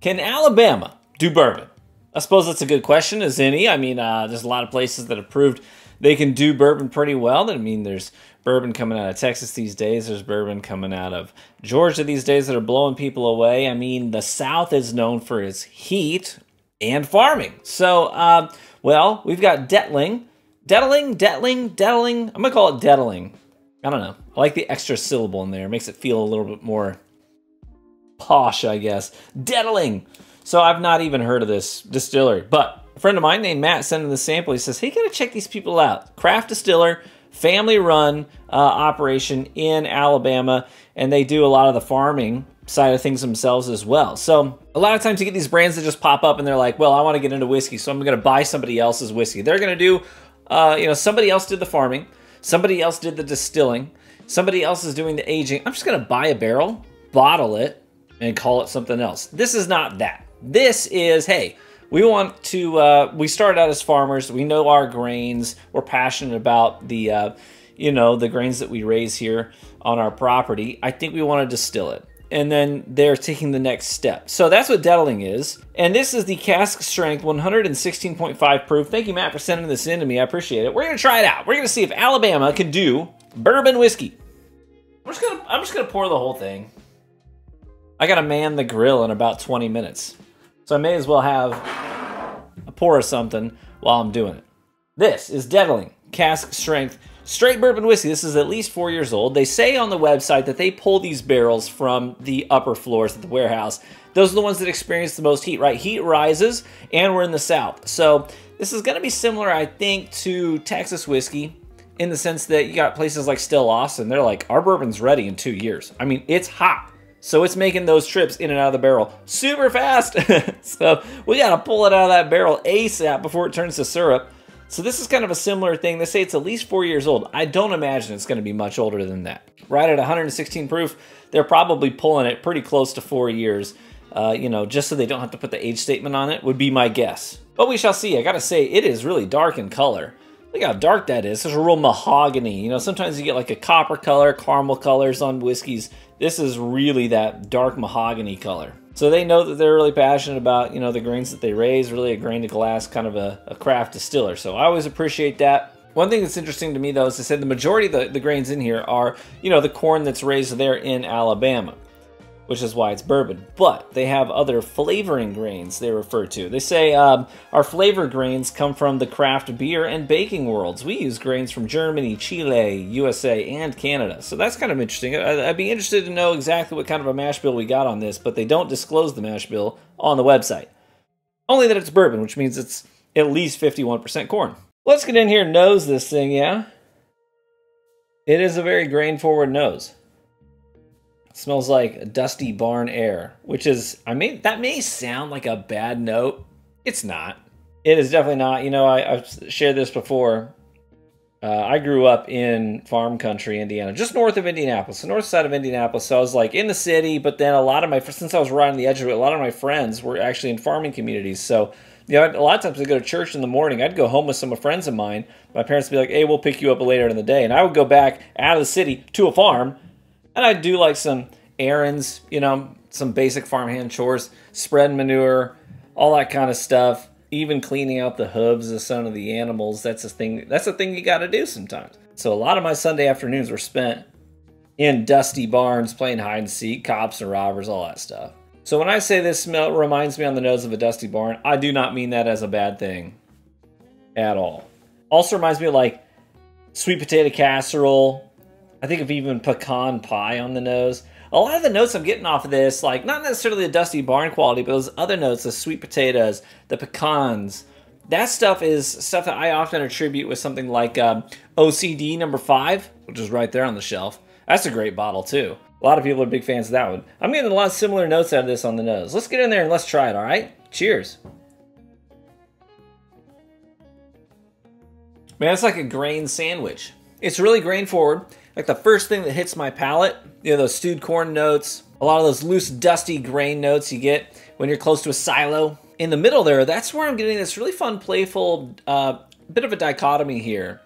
Can Alabama do bourbon? I suppose that's a good question, as any. I mean, uh, there's a lot of places that have proved they can do bourbon pretty well. I mean, there's bourbon coming out of Texas these days. There's bourbon coming out of Georgia these days that are blowing people away. I mean, the South is known for its heat and farming. So, uh, well, we've got Dettling. Dettling, Dettling, Dettling. I'm going to call it Dettling. I don't know. I like the extra syllable in there. It makes it feel a little bit more posh, I guess. Dettling. So I've not even heard of this distillery. But a friend of mine named Matt sent in the sample. He says, hey, gotta check these people out. Craft distiller, family run uh, operation in Alabama. And they do a lot of the farming side of things themselves as well. So a lot of times you get these brands that just pop up and they're like, well, I want to get into whiskey, so I'm going to buy somebody else's whiskey. They're going to do, uh, you know, somebody else did the farming, somebody else did the distilling, somebody else is doing the aging. I'm just going to buy a barrel, bottle it, and call it something else. This is not that. This is, hey, we want to, uh, we started out as farmers. We know our grains. We're passionate about the, uh, you know, the grains that we raise here on our property. I think we want to distill it. And then they're taking the next step. So that's what Dettling is. And this is the cask strength 116.5 proof. Thank you, Matt, for sending this in to me. I appreciate it. We're going to try it out. We're going to see if Alabama can do bourbon whiskey. I'm just gonna I'm just gonna pour the whole thing. I gotta man the grill in about 20 minutes. So I may as well have a pour of something while I'm doing it. This is Dettling Cask Strength Straight Bourbon Whiskey. This is at least four years old. They say on the website that they pull these barrels from the upper floors of the warehouse. Those are the ones that experience the most heat, right? Heat rises, and we're in the south. So this is to be similar, I think, to Texas whiskey in the sense that you got places like Still Austin. They're like, our bourbon's ready in two years. I mean, it's hot. So it's making those trips in and out of the barrel super fast. so we got to pull it out of that barrel ASAP before it turns to syrup. So this is kind of a similar thing. They say it's at least four years old. I don't imagine it's going to be much older than that. Right at 116 proof, they're probably pulling it pretty close to four years. Uh, you know, just so they don't have to put the age statement on it would be my guess. But we shall see. I gotta say, it is really dark in color. Look how dark that is. It's a real mahogany. You know, sometimes you get like a copper color, caramel colors on whiskeys. This is really that dark mahogany color. So they know that they're really passionate about, you know, the grains that they raise, really a grain to glass kind of a, a craft distiller. So I always appreciate that. One thing that's interesting to me though is they said the majority of the, the grains in here are, you know, the corn that's raised there in Alabama which is why it's bourbon. But they have other flavoring grains they refer to. They say um, our flavor grains come from the craft beer and baking worlds. We use grains from Germany, Chile, USA, and Canada. So that's kind of interesting. I'd be interested to know exactly what kind of a mash bill we got on this, but they don't disclose the mash bill on the website. Only that it's bourbon, which means it's at least 51% corn. Let's get in here and nose this thing, yeah? It is a very grain forward nose smells like dusty barn air, which is, I mean, that may sound like a bad note. It's not. It is definitely not. You know, I, have shared this before. Uh, I grew up in farm country, Indiana, just north of Indianapolis, the north side of Indianapolis. So I was like in the city, but then a lot of my, since I was right on the edge of it, a lot of my friends were actually in farming communities. So, you know, a lot of times I'd go to church in the morning. I'd go home with some of friends of mine. My parents would be like, hey, we'll pick you up later in the day. And I would go back out of the city to a farm and I'd do like some errands, you know, some basic farmhand chores, spread manure, all that kind of stuff. Even cleaning out the hooves of some of the animals. That's a thing. That's a thing you got to do sometimes. So a lot of my Sunday afternoons were spent in dusty barns playing hide and seek, cops and robbers, all that stuff. So when I say this smell reminds me on the nose of a dusty barn, I do not mean that as a bad thing at all. Also reminds me of like sweet potato casserole, I think of even pecan pie on the nose. A lot of the notes I'm getting off of this, like not necessarily the dusty barn quality, but those other notes, the sweet potatoes, the pecans, that stuff is stuff that I often attribute with something like um, OCD number five, which is right there on the shelf. That's a great bottle too. A lot of people are big fans of that one. I'm getting a lot of similar notes out of this on the nose. Let's get in there and let's try it, all right? Cheers. Man, it's like a grain sandwich. It's really grain forward like the first thing that hits my palate, you know, those stewed corn notes, a lot of those loose, dusty grain notes you get when you're close to a silo. In the middle there, that's where I'm getting this really fun, playful, uh, bit of a dichotomy here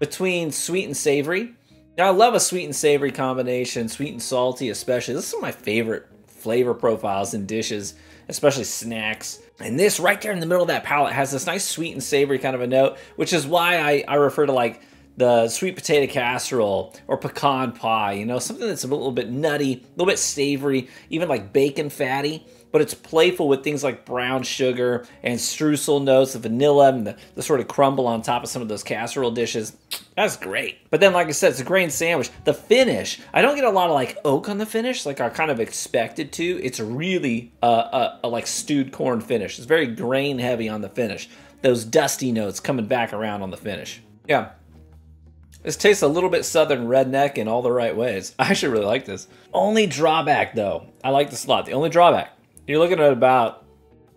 between sweet and savory. Now, I love a sweet and savory combination, sweet and salty especially. This is my favorite flavor profiles in dishes, especially snacks. And this right there in the middle of that palate has this nice sweet and savory kind of a note, which is why I, I refer to like the sweet potato casserole or pecan pie, you know, something that's a little bit nutty, a little bit savory, even like bacon fatty, but it's playful with things like brown sugar and streusel notes, the vanilla and the, the sort of crumble on top of some of those casserole dishes. That's great. But then, like I said, it's a grain sandwich. The finish, I don't get a lot of like oak on the finish, like I kind of expected to. It's really a, a, a like stewed corn finish. It's very grain heavy on the finish. Those dusty notes coming back around on the finish. Yeah, this tastes a little bit southern redneck in all the right ways. I actually really like this. Only drawback though, I like this a lot. The only drawback, you're looking at about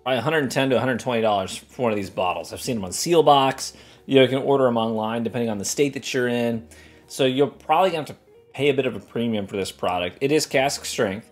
110 to 120 dollars for one of these bottles. I've seen them on Seelbach's. You, know, you can order them online depending on the state that you're in. So you're probably have to pay a bit of a premium for this product. It is cask strength.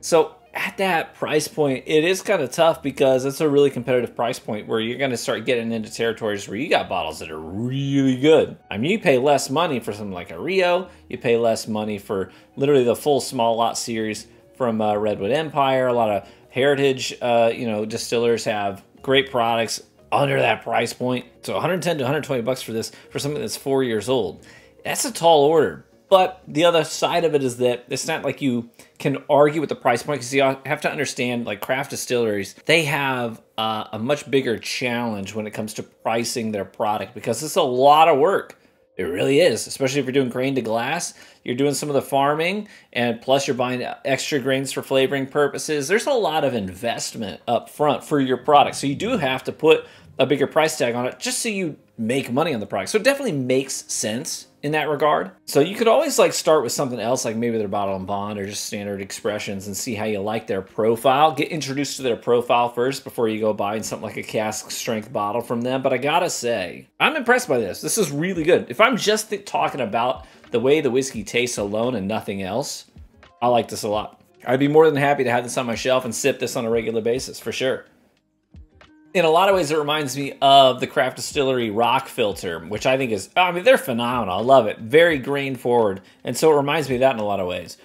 So at that price point, it is kind of tough because it's a really competitive price point where you're going to start getting into territories where you got bottles that are really good. I mean, you pay less money for something like a Rio, you pay less money for literally the full small lot series from uh, Redwood Empire. A lot of heritage, uh, you know, distillers have great products under that price point. So 110 to 120 bucks for this for something that's four years old. That's a tall order. But the other side of it is that it's not like you can argue with the price point because you have to understand, like craft distilleries, they have uh, a much bigger challenge when it comes to pricing their product because it's a lot of work. It really is, especially if you're doing grain to glass. You're doing some of the farming, and plus you're buying extra grains for flavoring purposes. There's a lot of investment up front for your product. So you do have to put a bigger price tag on it just so you make money on the product. So it definitely makes sense in that regard. So you could always like start with something else, like maybe their bottle and bond or just standard expressions and see how you like their profile. Get introduced to their profile first before you go buying something like a cask strength bottle from them. But I gotta say, I'm impressed by this. This is really good. If I'm just talking about the way the whiskey tastes alone and nothing else, I like this a lot. I'd be more than happy to have this on my shelf and sip this on a regular basis for sure in a lot of ways, it reminds me of the Craft Distillery Rock Filter, which I think is, I mean, they're phenomenal. I love it. Very grain forward. And so it reminds me of that in a lot of ways.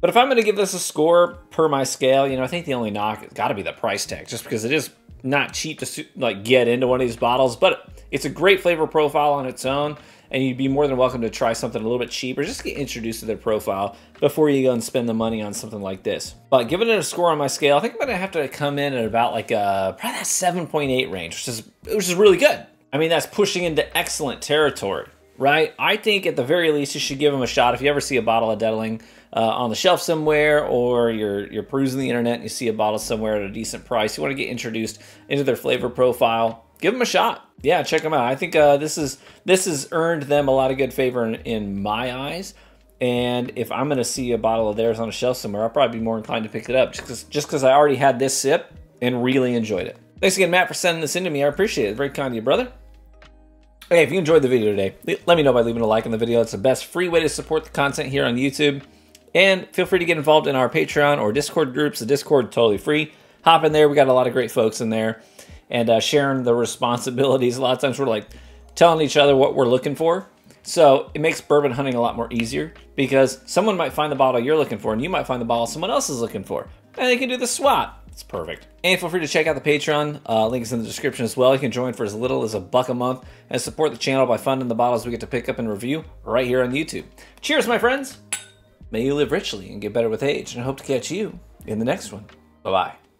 But if I'm going to give this a score per my scale, you know, I think the only knock has got to be the price tag, just because it is not cheap to like get into one of these bottles, but it's a great flavor profile on its own and you'd be more than welcome to try something a little bit cheaper. Just get introduced to their profile before you go and spend the money on something like this. But giving it a score on my scale, I think I'm gonna have to come in at about like a uh, probably that 7.8 range, which is which is really good. I mean, that's pushing into excellent territory, right? I think at the very least you should give them a shot. If you ever see a bottle of Dettling uh, on the shelf somewhere, or you're you're perusing the internet and you see a bottle somewhere at a decent price, you want to get introduced into their flavor profile give them a shot. Yeah, check them out. I think uh, this is this has earned them a lot of good favor in, in my eyes. And if I'm going to see a bottle of theirs on a shelf somewhere, I'll probably be more inclined to pick it up just because I already had this sip and really enjoyed it. Thanks again, Matt, for sending this in to me. I appreciate it. Very kind of you, brother. Hey, if you enjoyed the video today, let me know by leaving a like on the video. It's the best free way to support the content here on YouTube. And feel free to get involved in our Patreon or Discord groups. The Discord totally free. Hop in there. We got a lot of great folks in there and uh, sharing the responsibilities. A lot of times we're like telling each other what we're looking for. So it makes bourbon hunting a lot more easier because someone might find the bottle you're looking for and you might find the bottle someone else is looking for. And they can do the swap. It's perfect. And feel free to check out the Patreon. Uh, link is in the description as well. You can join for as little as a buck a month and support the channel by funding the bottles we get to pick up and review right here on YouTube. Cheers, my friends. May you live richly and get better with age. And I hope to catch you in the next one. Bye-bye.